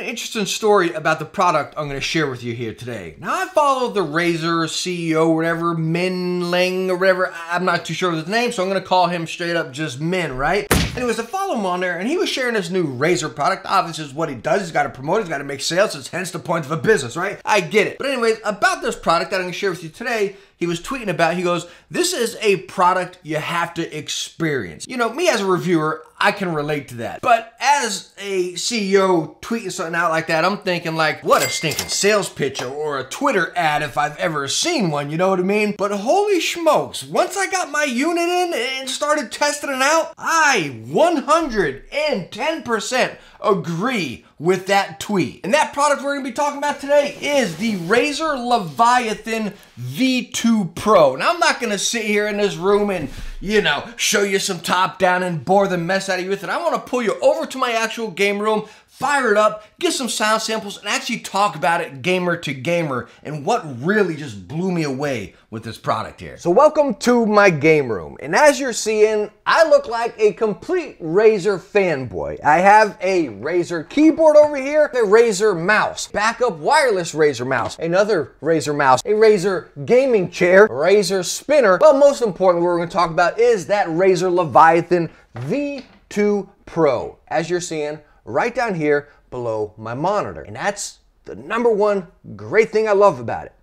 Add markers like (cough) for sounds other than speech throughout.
an interesting story about the product I'm going to share with you here today. Now, I follow the Razer CEO, whatever, Min Ling or whatever. I'm not too sure of his name, so I'm going to call him straight up just Min, right? Anyways, I follow him on there, and he was sharing this new Razer product. Obviously, is what he does. He's got to promote. He's got to make sales. It's hence the point of a business, right? I get it. But anyways, about this product that I'm going to share with you today, he was tweeting about, he goes, this is a product you have to experience. You know, me as a reviewer, I can relate to that. But as a CEO tweeting something out like that, I'm thinking like, what a stinking sales pitch or a Twitter ad if I've ever seen one, you know what I mean? But holy smokes, once I got my unit in and started testing it out, I 110% agree with that tweet. And that product we're gonna be talking about today is the Razer Leviathan V2 Pro. Now, I'm not gonna sit here in this room and, you know, show you some top down and bore the mess out of you with it. I wanna pull you over to my actual game room, fire it up, get some sound samples, and actually talk about it gamer to gamer and what really just blew me away with this product here. So welcome to my game room. And as you're seeing, I look like a complete Razer fanboy. I have a Razer keyboard over here, a Razer mouse, backup wireless Razer mouse, another Razer mouse, a Razer gaming chair, Razer spinner. But most importantly, what we're gonna talk about is that Razer Leviathan V2 Pro. As you're seeing, right down here below my monitor. And that's the number one great thing I love about it.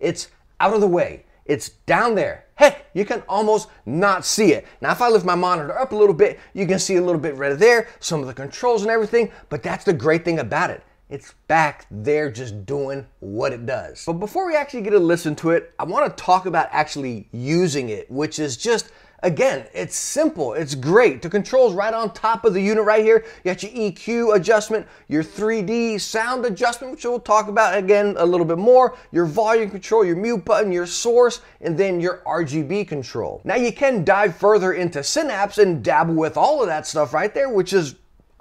It's out of the way. It's down there. Heck, you can almost not see it. Now, if I lift my monitor up a little bit, you can see a little bit right there, some of the controls and everything, but that's the great thing about it. It's back there just doing what it does. But before we actually get to listen to it, I want to talk about actually using it, which is just Again, it's simple, it's great. The controls right on top of the unit right here. You got your EQ adjustment, your 3D sound adjustment, which we'll talk about again a little bit more, your volume control, your mute button, your source, and then your RGB control. Now you can dive further into Synapse and dabble with all of that stuff right there, which is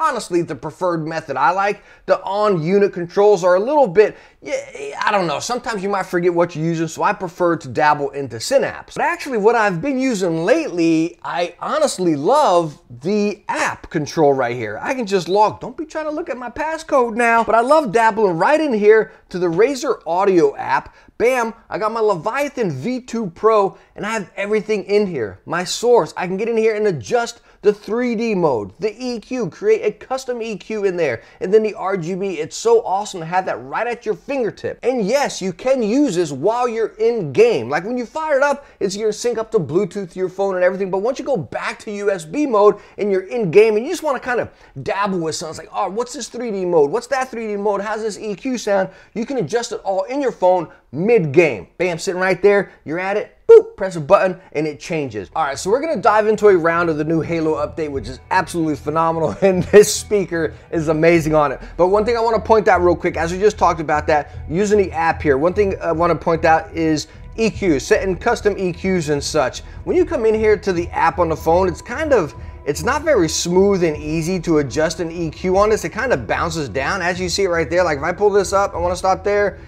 honestly the preferred method I like. The on unit controls are a little bit, I don't know, sometimes you might forget what you're using, so I prefer to dabble into Synapse. But actually what I've been using lately, I honestly love the app control right here. I can just log, don't be trying to look at my passcode now, but I love dabbling right in here to the Razer Audio app. Bam, I got my Leviathan V2 Pro and I have everything in here. My source, I can get in here and adjust the 3D mode, the EQ, create a custom EQ in there, and then the RGB. It's so awesome to have that right at your fingertip. And yes, you can use this while you're in game. Like when you fire it up, it's gonna sync up to Bluetooth to your phone and everything. But once you go back to USB mode and you're in game and you just wanna kind of dabble with something, it's like, oh, what's this 3D mode? What's that 3D mode? How's this EQ sound? You can adjust it all in your phone mid-game. Bam, sitting right there, you're at it, boop, press a button and it changes. All right, so we're gonna dive into a round of the new Halo update, which is absolutely phenomenal, (laughs) and this speaker is amazing on it. But one thing I wanna point out real quick, as we just talked about that, using the app here, one thing I wanna point out is EQs, setting custom EQs and such. When you come in here to the app on the phone, it's kind of, it's not very smooth and easy to adjust an EQ on this. It kind of bounces down as you see it right there. Like if I pull this up, I wanna stop there,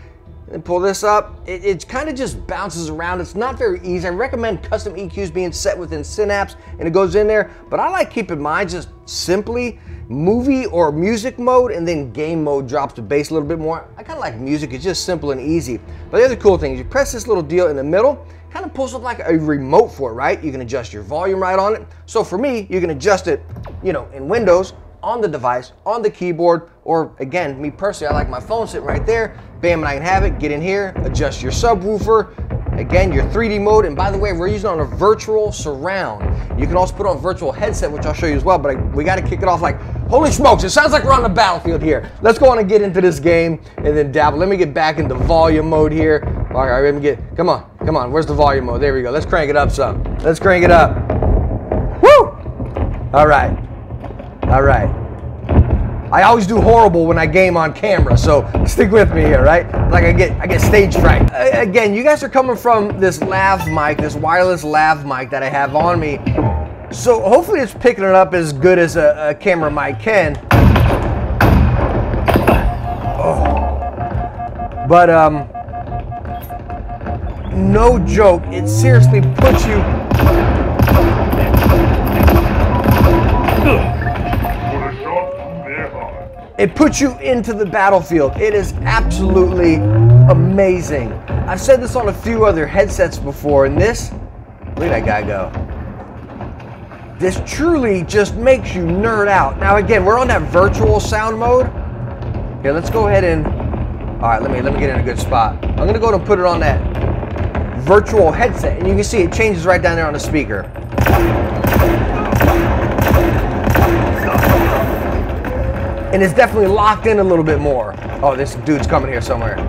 and pull this up, it, it kind of just bounces around. It's not very easy. I recommend custom EQs being set within Synapse and it goes in there, but I like keeping mine just simply movie or music mode and then game mode drops the bass a little bit more. I kind of like music, it's just simple and easy. But the other cool thing is you press this little deal in the middle, kind of pulls up like a remote for it, right? You can adjust your volume right on it. So for me, you can adjust it, you know, in Windows, on the device, on the keyboard, or again, me personally, I like my phone sitting right there. Bam, and I can have it, get in here, adjust your subwoofer, Again, your 3D mode, and by the way, we're using on a virtual surround. You can also put on virtual headset, which I'll show you as well, but we gotta kick it off like, holy smokes, it sounds like we're on the battlefield here. Let's go on and get into this game and then dabble. Let me get back into volume mode here. All right, let me get, come on, come on, where's the volume mode? There we go, let's crank it up some. Let's crank it up. Woo! All right, all right. I always do horrible when I game on camera, so (laughs) stick with me here, right? Like I get, I get stage fright. Again, you guys are coming from this lav mic, this wireless lav mic that I have on me. So hopefully it's picking it up as good as a, a camera mic can. Oh. But um, no joke, it seriously puts you It puts you into the battlefield. It is absolutely amazing. I've said this on a few other headsets before, and this, look at that guy go. This truly just makes you nerd out. Now again, we're on that virtual sound mode. Here, let's go ahead and, all right, let me, let me get in a good spot. I'm gonna go and put it on that virtual headset, and you can see it changes right down there on the speaker. And it's definitely locked in a little bit more. Oh, this dude's coming here somewhere.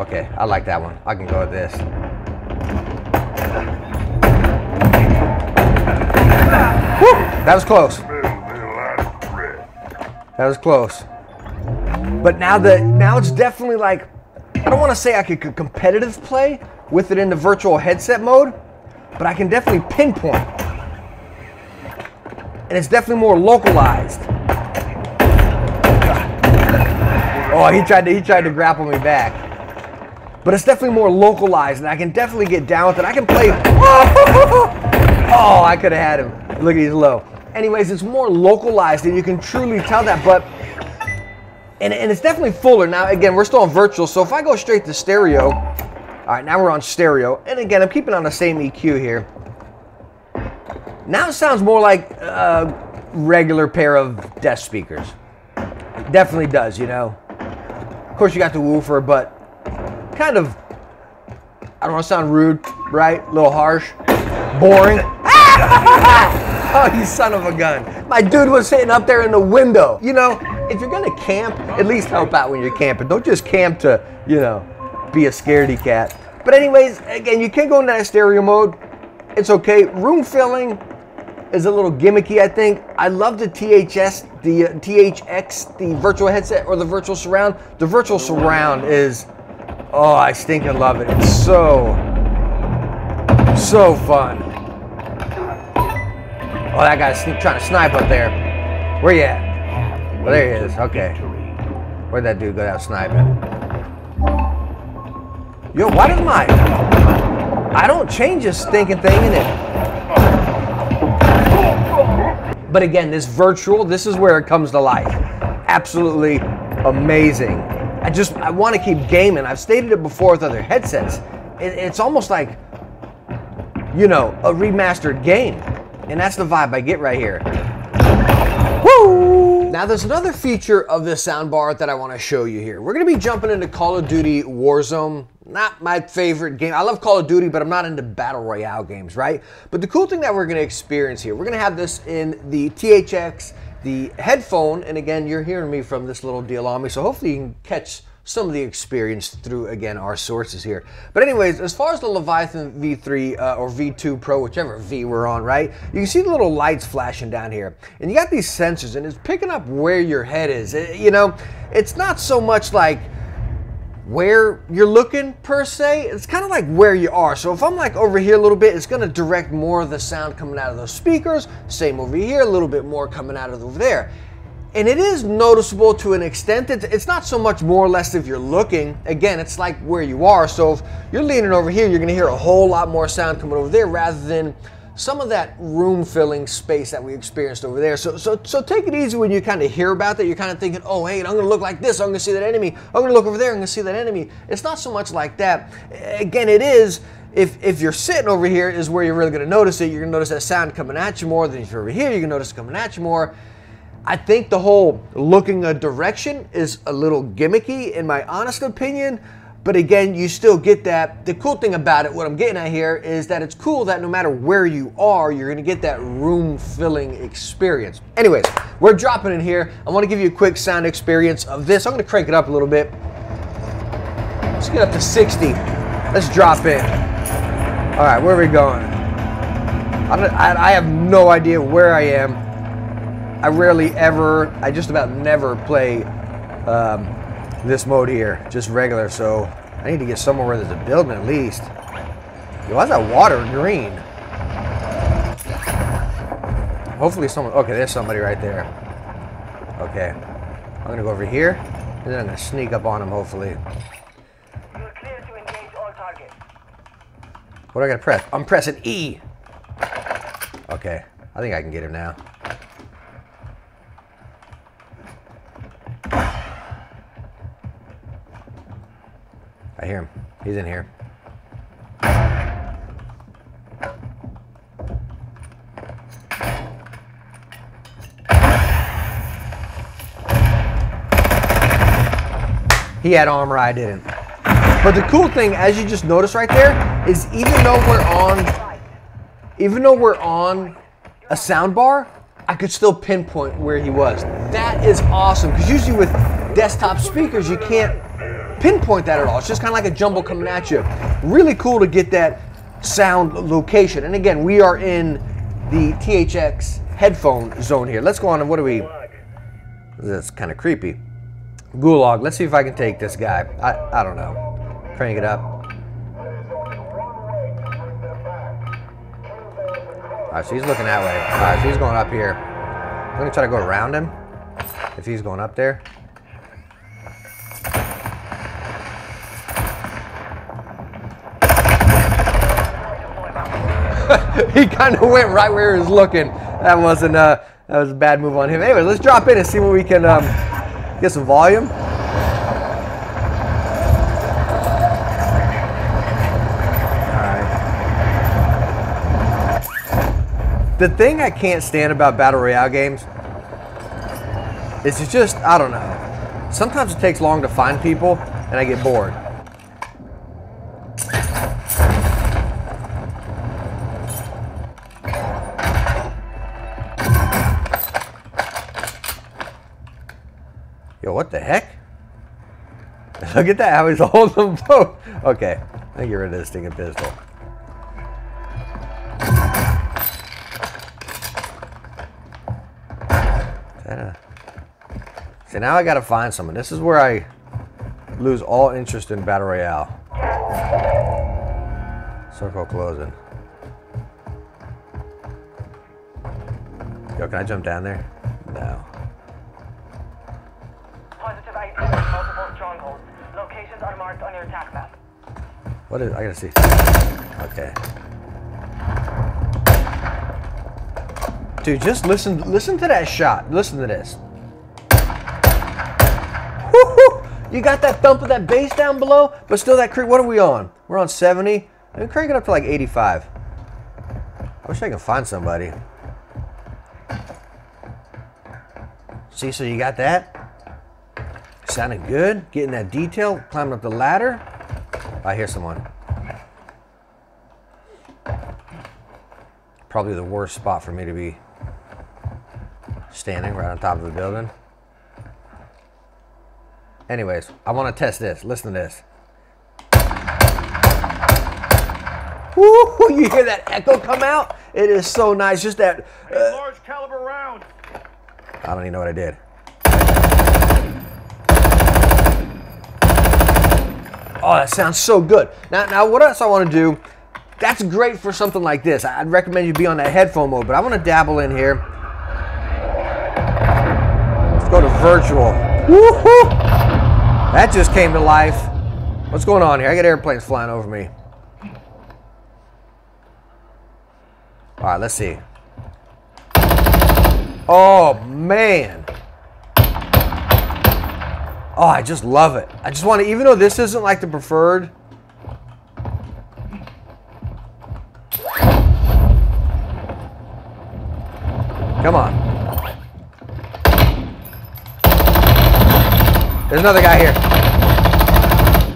Okay, I like that one. I can go with this. Woo! That was close. That was close. But now that now it's definitely like I don't want to say I could competitive play with it in the virtual headset mode, but I can definitely pinpoint. And it's definitely more localized. Oh, he tried to he tried to grapple me back. But it's definitely more localized, and I can definitely get down with it. I can play. (laughs) Oh, I could have had him. Look at he's low. Anyways, it's more localized, and you can truly tell that. But and, and it's definitely fuller. Now, again, we're still on virtual, so if I go straight to stereo, all right, now we're on stereo. And again, I'm keeping on the same EQ here. Now it sounds more like a regular pair of desk speakers. It definitely does, you know. Of course, you got the woofer, but kind of, I don't want to sound rude, right? A little harsh, boring. (laughs) oh, you son of a gun. My dude was sitting up there in the window. You know, if you're gonna camp, at least help out when you're camping. Don't just camp to, you know, be a scaredy cat. But anyways, again, you can go into that stereo mode. It's okay. Room filling is a little gimmicky, I think. I love the THS, the uh, THX, the virtual headset or the virtual surround. The virtual surround is, oh, I stinking love it. It's so, so fun. Oh, that guy's trying to snipe up there. Where you at? Well, there he is. Okay. Where'd that dude go out sniping? Yo, why did my... I don't change this stinking thing in it. But again, this virtual, this is where it comes to life. Absolutely amazing. I just, I want to keep gaming. I've stated it before with other headsets. It, it's almost like, you know, a remastered game. And that's the vibe I get right here. Woo! Now there's another feature of this soundbar that I want to show you here. We're going to be jumping into Call of Duty Warzone. Not my favorite game. I love Call of Duty, but I'm not into Battle Royale games, right? But the cool thing that we're going to experience here, we're going to have this in the THX, the headphone, and again, you're hearing me from this little deal on me, so hopefully you can catch some of the experience through, again, our sources here. But anyways, as far as the Leviathan V3 uh, or V2 Pro, whichever V we're on, right? You can see the little lights flashing down here. And you got these sensors and it's picking up where your head is. It, you know, it's not so much like where you're looking per se, it's kind of like where you are. So if I'm like over here a little bit, it's gonna direct more of the sound coming out of those speakers. Same over here, a little bit more coming out of over there. And it is noticeable to an extent. It's not so much more or less if you're looking. Again, it's like where you are. So if you're leaning over here, you're going to hear a whole lot more sound coming over there rather than some of that room filling space that we experienced over there. So, so, so take it easy when you kind of hear about that. You're kind of thinking, oh, hey, I'm going to look like this. I'm going to see that enemy. I'm going to look over there. I'm going to see that enemy. It's not so much like that. Again, it is. If, if you're sitting over here is where you're really going to notice it. You're going to notice that sound coming at you more than if you're over here. You're going to notice it coming at you more. I think the whole looking a direction is a little gimmicky, in my honest opinion. But again, you still get that. The cool thing about it, what I'm getting at here, is that it's cool that no matter where you are, you're gonna get that room filling experience. Anyways, we're dropping in here. I wanna give you a quick sound experience of this. I'm gonna crank it up a little bit. Let's get up to 60. Let's drop in. All right, where are we going? I, I have no idea where I am. I rarely ever, I just about never play um, this mode here, just regular. So I need to get somewhere where there's a building at least. Yo, why's that water green? Hopefully someone, okay, there's somebody right there. Okay, I'm gonna go over here, and then I'm gonna sneak up on him, hopefully. What do I gotta press? I'm pressing E. Okay, I think I can get him now. I hear him. He's in here. He had armor, I didn't. But the cool thing, as you just noticed right there, is even though we're on, even though we're on a sound bar, I could still pinpoint where he was. That is awesome, because usually with desktop speakers, you can't pinpoint that at all. It's just kind of like a jumble coming at you. Really cool to get that sound location. And again, we are in the THX headphone zone here. Let's go on and what do we, that's kind of creepy. Gulag, let's see if I can take this guy. I, I don't know. Crank it up. Alright, so he's looking that way. Alright, so he's going up here. I'm gonna try to go around him. If he's going up there. (laughs) he kind of went right where he was looking. That wasn't uh, that was a bad move on him. Anyway, let's drop in and see what we can um, get some volume. The thing I can't stand about Battle Royale games is it's just, I don't know. Sometimes it takes long to find people and I get bored. Look at that, how he's (laughs) holding them both. Okay, I get rid of this thing pistol. Yeah. See, now I gotta find someone. This is where I lose all interest in Battle Royale. Circle closing. Yo, can I jump down there? What is, I gotta see. Okay. Dude, just listen, listen to that shot. Listen to this. You got that thump of that bass down below, but still that creep. What are we on? We're on 70. I'm cranking up to like 85. I wish I could find somebody. See, so you got that? Sounding good. Getting that detail. Climbing up the ladder. I hear someone. Probably the worst spot for me to be standing right on top of the building. Anyways, I want to test this. Listen to this. Woo! You hear that echo come out? It is so nice. Just that. Uh, large caliber round. I don't even know what I did. Oh, that sounds so good. Now, now what else I want to do? That's great for something like this. I'd recommend you be on that headphone mode, but I want to dabble in here. Let's go to virtual. Woohoo! That just came to life. What's going on here? I got airplanes flying over me. All right, let's see. Oh, man. Oh, I just love it. I just want to, even though this isn't like the preferred. Come on. There's another guy here.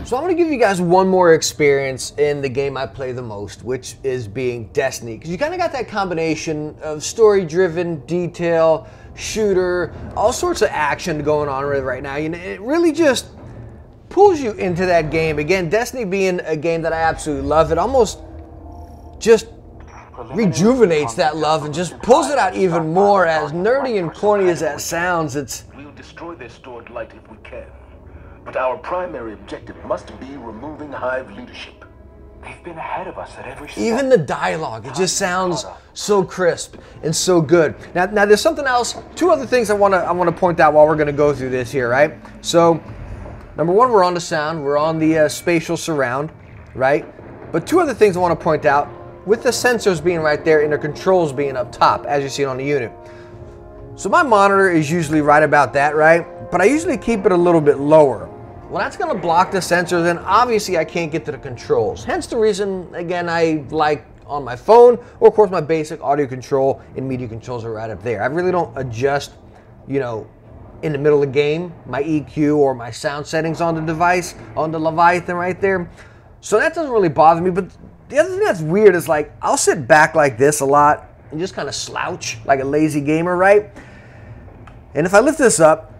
So I'm to give you guys one more experience in the game I play the most, which is being Destiny. Because you kind of got that combination of story-driven, detail, shooter, all sorts of action going on right now. You know, it really just pulls you into that game. Again, Destiny being a game that I absolutely love, it almost just rejuvenates that love and just pulls it out even more. As nerdy and corny as that sounds, it's We'll destroy their stored light if we can. But our primary objective must be removing Hive leadership. They've been ahead of us at every step. even the dialogue. It just sounds so crisp and so good. Now, now there's something else. Two other things I want to I want to point out while we're going to go through this here, right? So, number one, we're on the sound. We're on the uh, spatial surround, right? But two other things I want to point out. with the sensors being right there and the controls being up top, as you see on the unit. So my monitor is usually right about that, right? But I usually keep it a little bit lower. Well, that's gonna block the sensors and obviously I can't get to the controls. Hence the reason, again, I like on my phone or of course my basic audio control and media controls are right up there. I really don't adjust, you know, in the middle of the game, my EQ or my sound settings on the device, on the Leviathan right there. So that doesn't really bother me. But the other thing that's weird is like, I'll sit back like this a lot and just kind of slouch like a lazy gamer, right? And if I lift this up,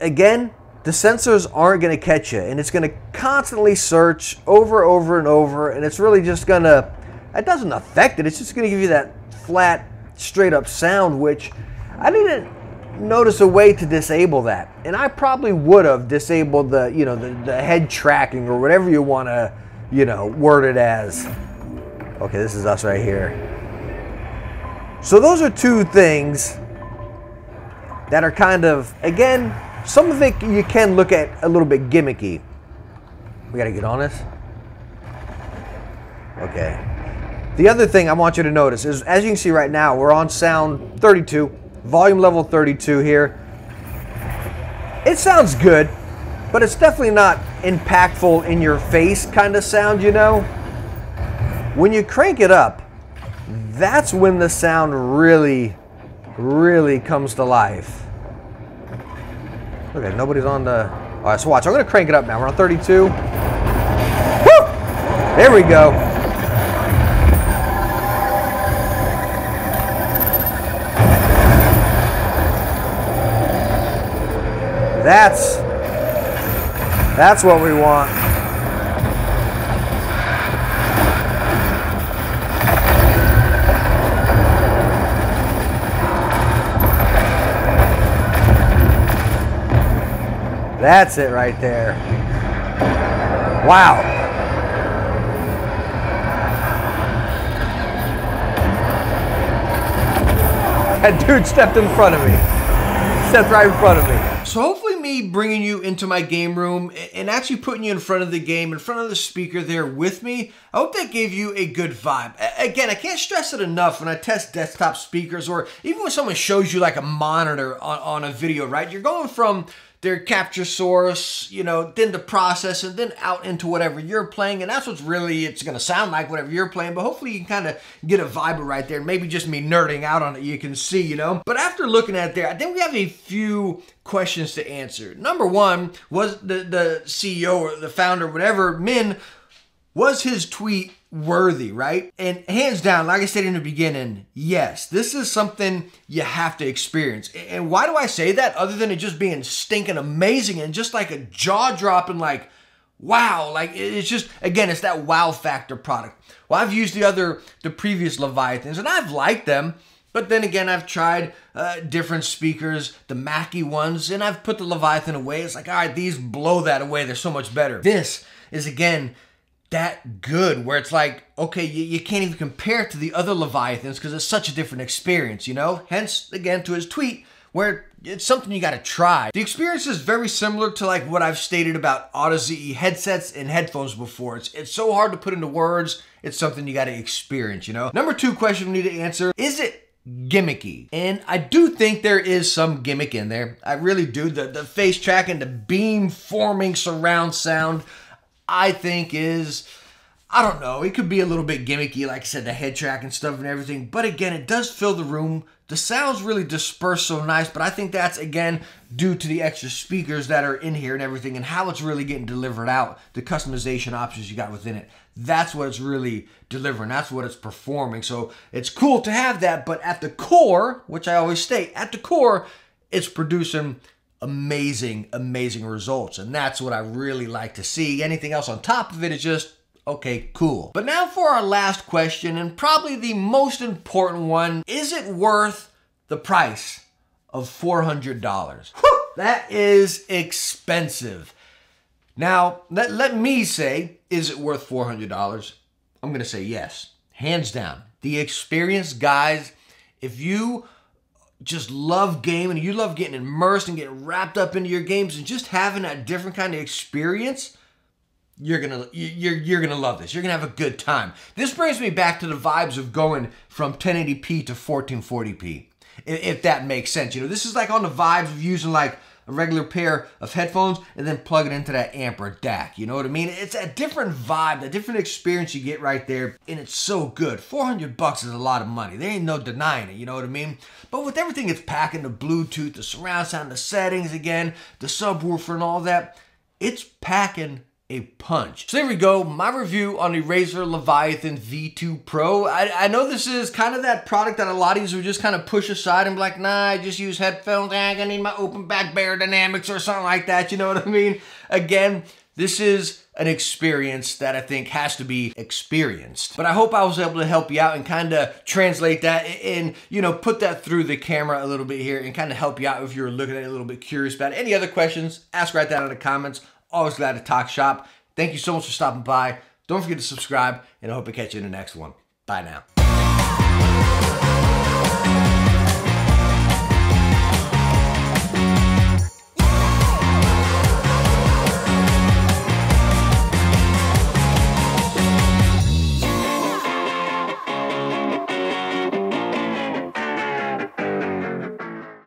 again, the sensors aren't going to catch you and it's going to constantly search over, over, and over. And it's really just going to, it doesn't affect it. It's just going to give you that flat, straight up sound, which I didn't notice a way to disable that. And I probably would have disabled the, you know, the, the head tracking or whatever you want to, you know, word it as. Okay, this is us right here. So those are two things that are kind of, again, some of it you can look at a little bit gimmicky. We got to get on this. Okay. The other thing I want you to notice is, as you can see right now, we're on sound 32 volume level 32 here. It sounds good, but it's definitely not impactful in your face kind of sound, you know? When you crank it up, that's when the sound really, really comes to life. Okay, nobody's on the. All right, so watch. I'm going to crank it up now. We're on 32. Woo! There we go. That's that's what we want. That's it right there. Wow. That dude stepped in front of me. Stepped right in front of me. So hopefully me bringing you into my game room and actually putting you in front of the game, in front of the speaker there with me, I hope that gave you a good vibe. Again, I can't stress it enough when I test desktop speakers or even when someone shows you like a monitor on, on a video, right? You're going from their capture source, you know, then the process, and then out into whatever you're playing. And that's what's really it's going to sound like, whatever you're playing. But hopefully you can kind of get a vibe right there. Maybe just me nerding out on it, you can see, you know. But after looking at there, I think we have a few questions to answer. Number one was the, the CEO or the founder, whatever, Min, was his tweet worthy, right? And hands down, like I said in the beginning, yes, this is something you have to experience. And why do I say that other than it just being stinking amazing and just like a jaw dropping, like, wow, like it's just, again, it's that wow factor product. Well, I've used the other, the previous Leviathans and I've liked them. But then again, I've tried uh, different speakers, the Mackie ones, and I've put the Leviathan away. It's like, all right, these blow that away. They're so much better. This is, again, that good where it's like, okay, you, you can't even compare it to the other Leviathans because it's such a different experience, you know? Hence, again, to his tweet, where it's something you got to try. The experience is very similar to like what I've stated about Audeze headsets and headphones before. It's, it's so hard to put into words. It's something you got to experience, you know? Number two question we need to answer, is it gimmicky. And I do think there is some gimmick in there. I really do. The, the face tracking, the beam forming surround sound, I think is, I don't know, it could be a little bit gimmicky, like I said, the head track and stuff and everything. But again, it does fill the room. The sounds really disperse so nice, but I think that's again due to the extra speakers that are in here and everything and how it's really getting delivered out, the customization options you got within it. That's what it's really delivering. That's what it's performing. So it's cool to have that, but at the core, which I always state, at the core, it's producing amazing, amazing results. And that's what I really like to see. Anything else on top of it is just, okay, cool. But now for our last question, and probably the most important one is it worth the price of $400? Whew, that is expensive. Now, let, let me say, is it worth $400? I'm to say yes, hands down. The experience, guys, if you just love gaming, you love getting immersed and getting wrapped up into your games and just having that different kind of experience, you're gonna you're you're gonna love this. You're gonna have a good time. This brings me back to the vibes of going from 1080p to 1440p, if that makes sense. You know, this is like on the vibes of using like a regular pair of headphones and then plug it into that amp or DAC. You know what I mean? It's a different vibe, a different experience you get right there, and it's so good. 400 bucks is a lot of money. There ain't no denying it, you know what I mean? But with everything it's packing, the Bluetooth, the surround sound, the settings again, the subwoofer and all that, it's packing a punch. So there we go, my review on the Razer Leviathan V2 Pro. I, I know this is kind of that product that a lot of you would just kind of push aside and be like, nah, I just use headphones, I need my open back Beyerdynamics or something like that, you know what I mean? Again, this is an experience that I think has to be experienced. But I hope I was able to help you out and kind of translate that and, you know, put that through the camera a little bit here and kind of help you out if you're looking at it a little bit curious about it. Any other questions, ask right down in the comments. Always glad to talk shop. Thank you so much for stopping by. Don't forget to subscribe, and I hope to catch you in the next one. Bye now.